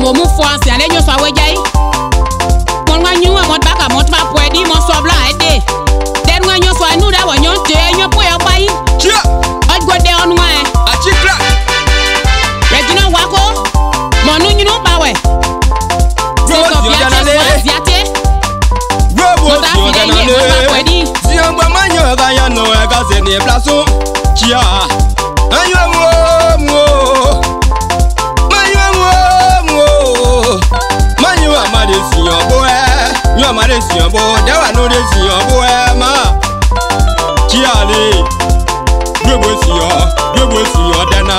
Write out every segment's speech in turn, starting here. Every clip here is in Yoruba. mo mu fo ansi ale nyo so awe jai mo nwa nyu wa mo baka mo twa po edi mo bla ede den wa nyo so anu e da wa nyo te nyo po ya e pai chia ogbo de onu wa e achi regina wa ko mo nu nyu ba we bro ti o dana le bro e ti o dana le ti o gba ma nyo ga ya no e ga se ni blasun chia má lè sìn ọ́ bó dáwà ló lè sìn ọ́ bó ẹ má kí àlè gbégbó sìn ọ́ gbégbó sìn ọ́ dáná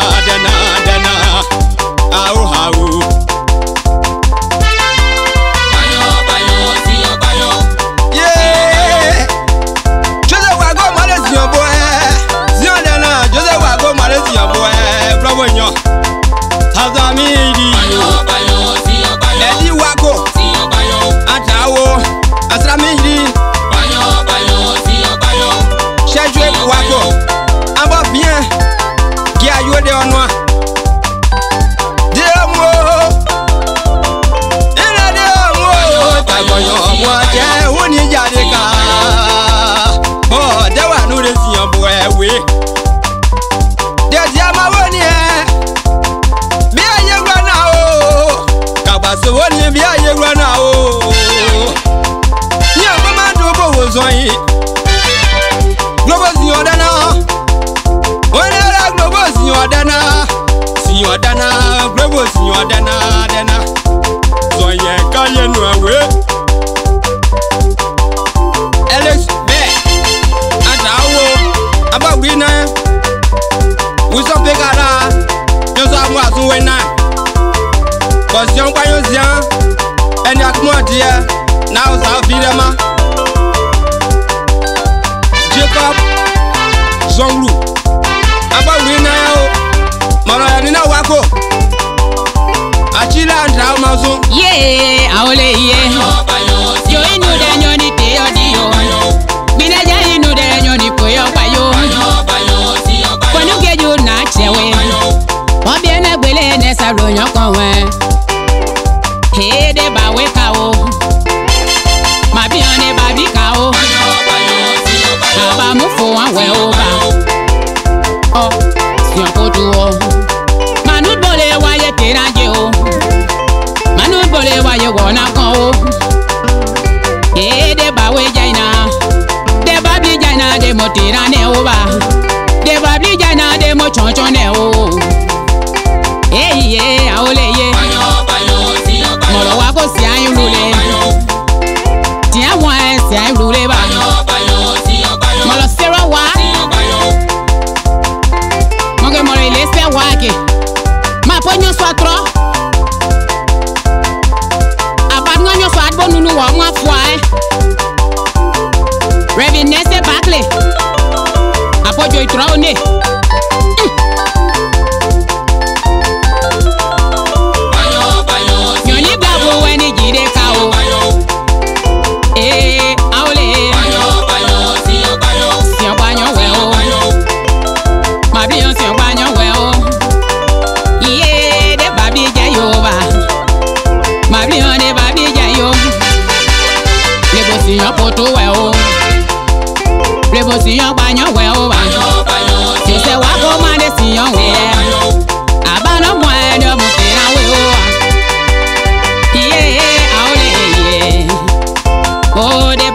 ẹ̀ wé. dèjì amáwó ni ẹ bí ayé wẹ náà o kàbàṣòwò ni bí ayé wẹ náà o ní ọgbọ́n máa dùn bò wò sọ yìí gbogbo sìn ọ̀dẹ́ náà wọ́n ní ọ̀dẹ́ gbogbo sìn ọ̀dẹ́ náà sìn ọ̀dẹ́ náà gbogbo sìn ọ̀dẹ́ náà dẹ́ náà. nkwanyo zia ɛne akomo adeɛ na awo saa fi dɛ ma jacob zɔnlu abawuri na yɛ o mɔlɔyɛ ni na wa ko atsila ndra wo ma zo. yee awo le ye yo inu de nyɔ ni te yɔ di yo gbinɛjɛ inu de nyɔ ni ko yɔ pa yo kɔnukeju na tiɛ we ɔbi ɛnɛ gbele ɛnɛ sablo nyɔ kɔn wɛ. we over ọ si ọkụtu ọ mana ụbọle waye tere aje o mana ụbọle waye wọ kan o ee deba we jaina deba bi jaina de mo tera ne over deba bi jaina de mo chọnchọn ne o eyiye ye, mọ̀rọ̀ wa kò sí ayún wa mwafua ẹ Reverend Nese Barclay àpọ̀jọ ìtura òní. siyɔ gbanyɔ wɛ o ba. sise wa ko ma de siyɔ wɛ. Oh, dear.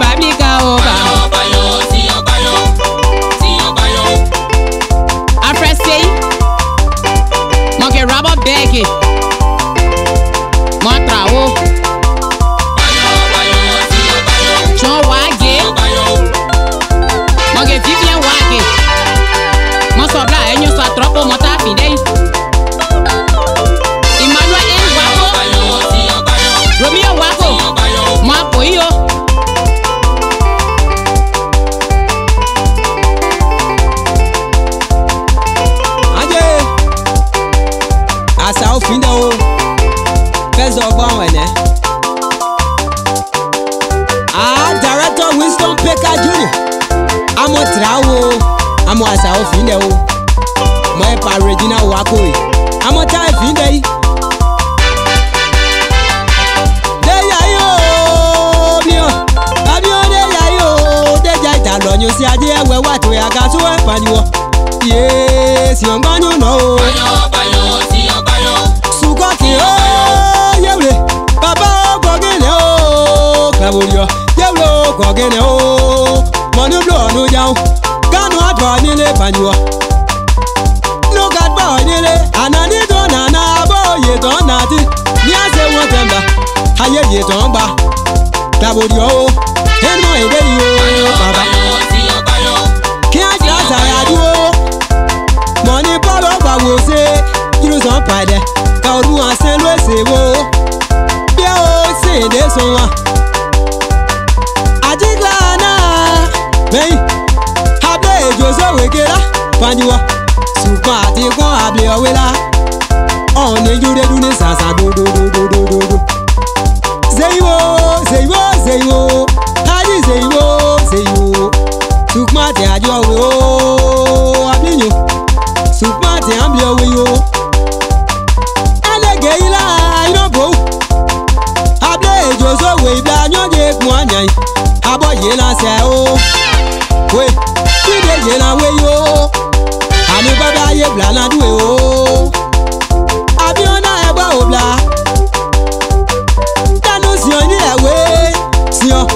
Emeka Junior amọ trawo amọ asa ofin de o mọ ẹpa Regina Owakoye amọ tá ẹfin de yìí. lọ́yún sí ajé ẹ̀wẹ̀ wà tó yàgá tó ẹ̀ pàjùwọ̀. yéé sì ń báyọ̀ náà o. báyọ̀ báyọ̀ sì ń kɔgene o mɔnu blɔ nu dzawo kanu adɔ anyi le banyuɔ nuka gbɔ anyi le anani do nana abo yetɔ nati miase wɔtɛnba aye yetɔ gba tabodiɔ o. mẹ́yìn abẹ́ èjò sọ̀wékera fanjiwa sùkàn àti kún abẹ́ ọ̀wéla ọ̀hún ni júrẹ́dú ní sàṣà dòdòdòdòdòdò. ṣèyíwó ṣèyíwó ṣèyíwó káyí ṣèyíwó ṣèyíwó sùkàn àti àjọ òwe ó abíyàn sùkàn àti àbíyàn òwe yó. ẹlẹ́gẹ̀ẹ́ ilá iná bò ó abẹ́ èjò sọ̀wé ibi anyọ́jẹ̀ kún àyàn abọ́yé lásẹ̀ ó wee chideje na weyo ani baba aye bla na duwe o abiona egba obla danu si oni ewe si o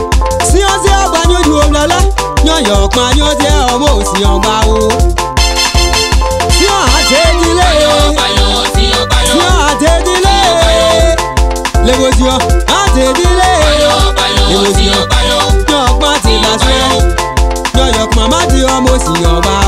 si o si ọgba ni oju oblala yanyan ọpa ni o jẹ ọmọ òsì ọgbà o si o àti edile si o àti edile lebo si o àti edile lebo si o yan ọpa ti la sọ. 你要吧？